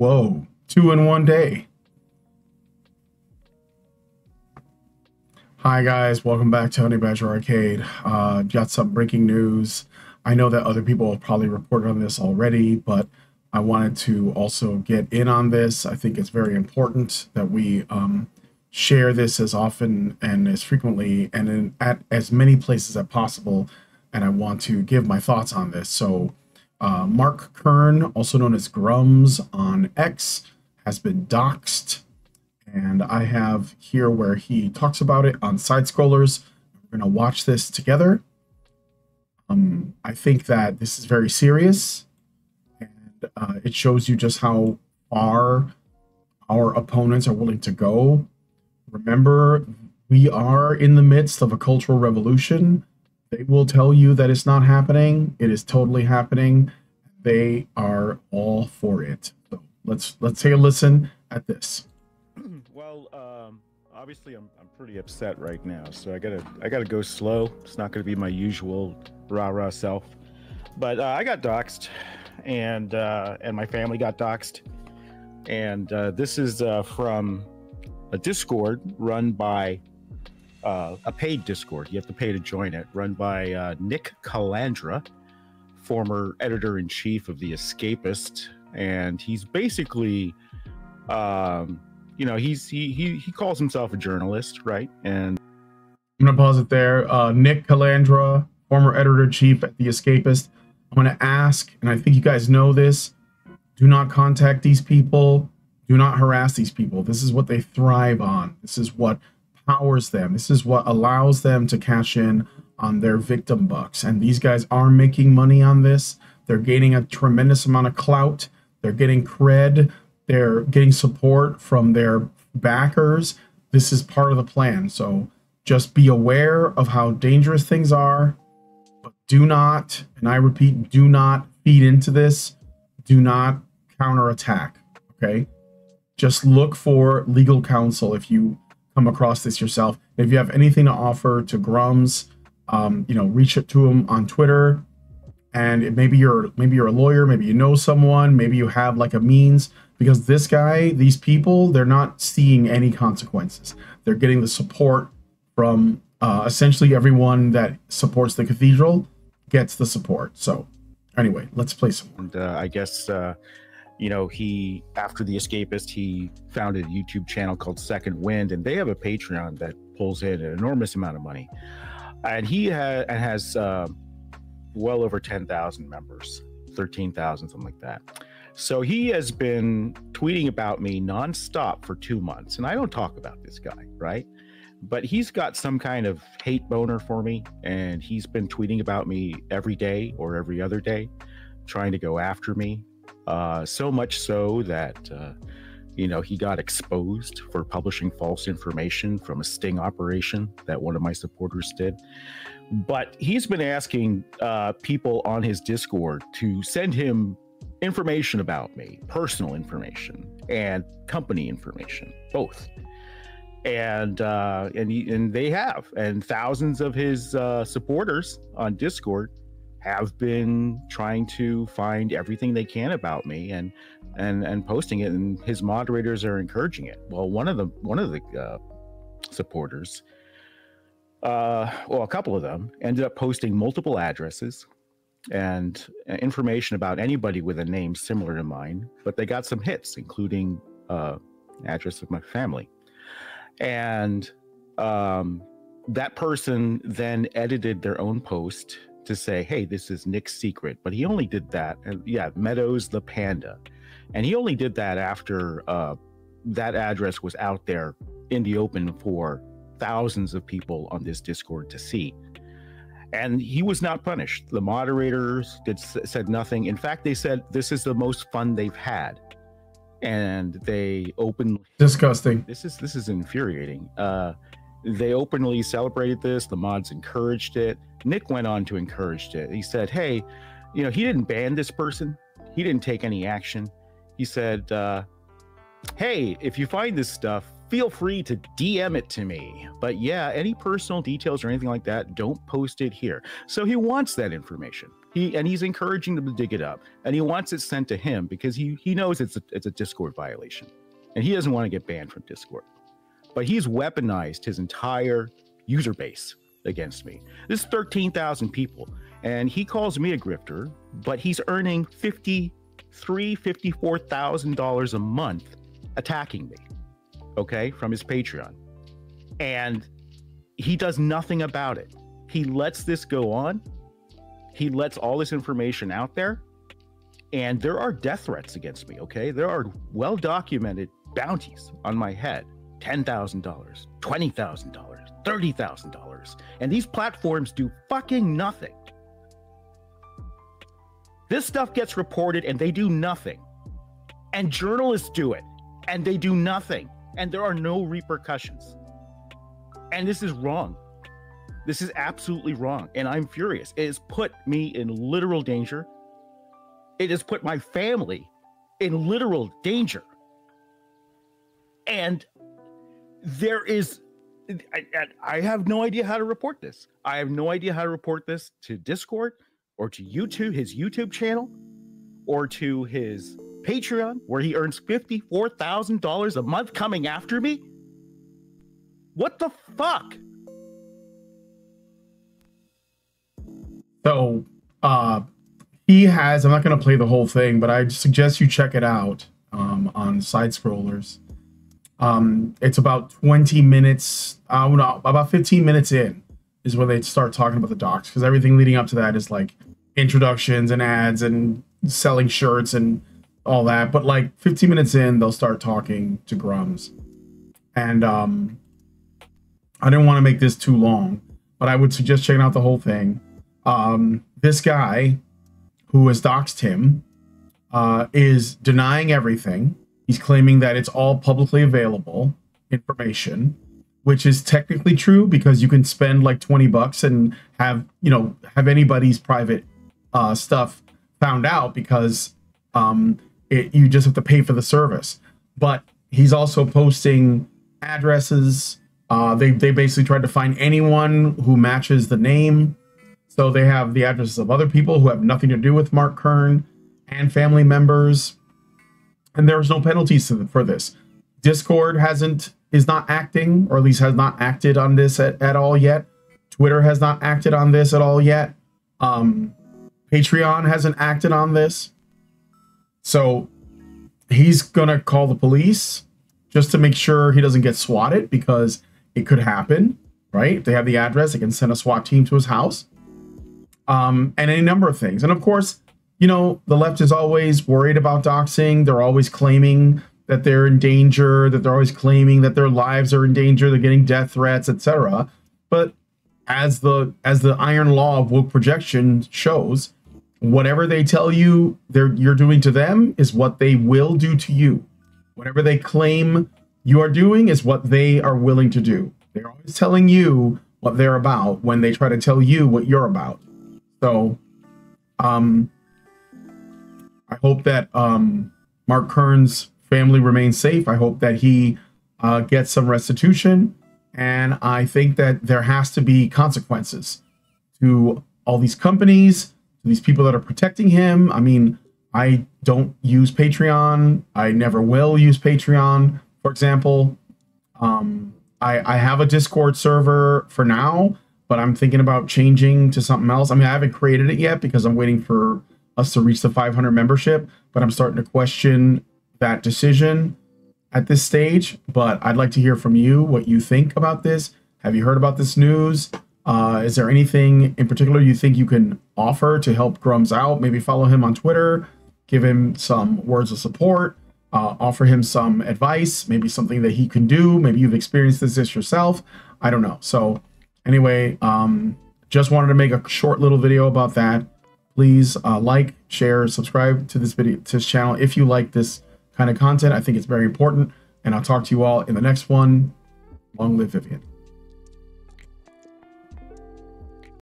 Whoa, two in one day. Hi guys, welcome back to Honey Badger Arcade. Uh, got some breaking news. I know that other people have probably reported on this already, but I wanted to also get in on this. I think it's very important that we um, share this as often and as frequently and in, at as many places as possible. And I want to give my thoughts on this. So, uh, Mark Kern, also known as Grummz on X, has been doxxed and I have here where he talks about it on side scrollers. We're gonna watch this together. Um, I think that this is very serious, and uh, it shows you just how far our opponents are willing to go. Remember, we are in the midst of a cultural revolution. They will tell you that it's not happening. It is totally happening. They are all for it. So let's let's take a listen at this Well, um, obviously I'm, I'm pretty upset right now, so I gotta I gotta go slow. It's not gonna be my usual rah rah self, but uh, I got doxxed, and uh, and my family got doxxed, and uh, this is uh, from a Discord run by uh, a paid Discord. You have to pay to join it. Run by uh, Nick Calandra, former editor in chief of the Escapist, and he's basically. Um, you know, he's he he he calls himself a journalist, right? And I'm gonna pause it there. Uh, Nick Calandra, former editor in chief at The Escapist. I'm gonna ask, and I think you guys know this. Do not contact these people. Do not harass these people. This is what they thrive on. This is what powers them. This is what allows them to cash in on their victim bucks. And these guys are making money on this. They're gaining a tremendous amount of clout. They're getting cred. They're getting support from their backers. This is part of the plan. So just be aware of how dangerous things are, but do not, and I repeat, do not feed into this. Do not counterattack. Okay. Just look for legal counsel if you come across this yourself. If you have anything to offer to Grummz, um, you know, reach it to him on Twitter. And maybe you're maybe you're a lawyer, maybe you know someone, maybe you have like a means because this guy, these people, they're not seeing any consequences. They're getting the support from uh, essentially everyone that supports the cathedral gets the support. So, anyway, let's play some. And uh, I guess uh, you know he after the escapist, he founded a YouTube channel called Second Wind, and they have a Patreon that pulls in an enormous amount of money, and he ha- has uh, well over ten thousand members, thirteen thousand, something like that so he has been tweeting about me nonstop for two months, and I don't talk about this guy, right? But he's got some kind of hate boner for me, and he's been tweeting about me every day or every other day, trying to go after me. Uh, so much so that, uh, you know, he got exposed for publishing false information from a sting operation that one of my supporters did. But he's been asking uh, people on his Discord to send him information about me, personal information and company information, both. And uh, and he, and they have, and thousands of his uh, supporters on Discord have been trying to find everything they can about me and and and posting it, and his moderators are encouraging it. Well, one of the one of the uh, supporters, uh, well, a couple of them ended up posting multiple addresses and uh, information about anybody with a name similar to mine, but they got some hits, including uh, address of my family. And um, that person then edited their own post to say, hey, this is Nick's secret. But he only did that. And yeah, Meadows the Panda. And he only did that after uh, that address was out there in the open for thousands of people on this Discord to see and he was not punished. The moderators did said nothing. In fact, they said this is the most fun they've had, and they openly disgusting. This is this is infuriating. Uh, they openly celebrated this. The mods encouraged it. Nick went on to encourage it. He said, "Hey, you know, he didn't ban this person. He didn't take any action. He said." Uh, hey, if you find this stuff, feel free to DM it to me. But yeah, any personal details or anything like that, don't post it here. So he wants that information. He and he's encouraging them to dig it up, and he wants it sent to him because he he knows it's a, it's a Discord violation, and he doesn't want to get banned from Discord. But he's weaponized his entire user base against me. This is thirteen thousand people, and he calls me a grifter, but he's earning fifty three fifty four thousand dollars a month attacking me, okay, from his Patreon, and he does nothing about it. He lets this go on. He lets all this information out there. And there are death threats against me okay? There are well documented bounties on my head $10,000 $20,000 $30,000 and these platforms do fucking nothing this stuff gets reported and they do nothing and journalists do it and they do nothing and there are no repercussions and this is wrong this is absolutely wrong, and I'm furious. It has put me in literal danger. It has put my family in literal danger. And there is, I, I have no idea how to report this. I have no idea how to report this to Discord or to YouTube, his YouTube channel, or to his Patreon, where he earns $54,000 a month coming after me. What the fuck? So uh, he has. I'm not going to play the whole thing, but I suggest you check it out um, on side scrollers. Um, it's about 20 minutes. I don't know, about 15 minutes in is when they start talking about the docs because everything leading up to that is like introductions and ads and selling shirts and all that. But like 15 minutes in, they'll start talking to Grummz. And um, I didn't want to make this too long, but I would suggest checking out the whole thing um, this guy who has doxed him uh, is denying everything. He's claiming that it's all publicly available information, which is technically true because you can spend like 20 bucks and have, you know, have anybody's private uh, stuff found out because um, it, you just have to pay for the service. But he's also posting addresses. Uh, they, they basically tried to find anyone who matches the name so they have the addresses of other people who have nothing to do with Mark Kern and family members. And there's no penalties for this. Discord hasn't is not acting, or at least has not acted on this at, at all yet. Twitter has not acted on this at all yet. Um, Patreon hasn't acted on this. So he's gonna call the police just to make sure he doesn't get swatted because it could happen, right? If they have the address, they can send a SWAT team to his house um, and any number of things. And of course, you know, the left is always worried about doxing. They're always claiming that they're in danger, that they're always claiming that their lives are in danger, they're getting death threats, etc. But as the as the iron law of woke projection shows, whatever they tell you they're you're doing to them is what they will do to you. Whatever they claim you are doing is what they are willing to do. They're always telling you what they're about when they try to tell you what you're about. So, um, I hope that um, Mark Kern's family remains safe. I hope that he uh, gets some restitution. And I think that there has to be consequences to all these companies, to these people that are protecting him. I mean, I don't use Patreon. I never will use Patreon, for example. Um, I, I have a Discord server for now but I'm thinking about changing to something else. I mean, I haven't created it yet because I'm waiting for us to reach the 500 membership, but I'm starting to question that decision at this stage. But I'd like to hear from you what you think about this. Have you heard about this news? Uh, is there anything in particular you think you can offer to help Grummz out? Maybe follow him on Twitter, give him some words of support, uh, offer him some advice, maybe something that he can do. Maybe you've experienced this yourself. I don't know. So Anyway, um, just wanted to make a short little video about that. Please uh, like, share, subscribe to this video, to this channel if you like this kind of content. I think it's very important. And I'll talk to you all in the next one. Long live Vivian.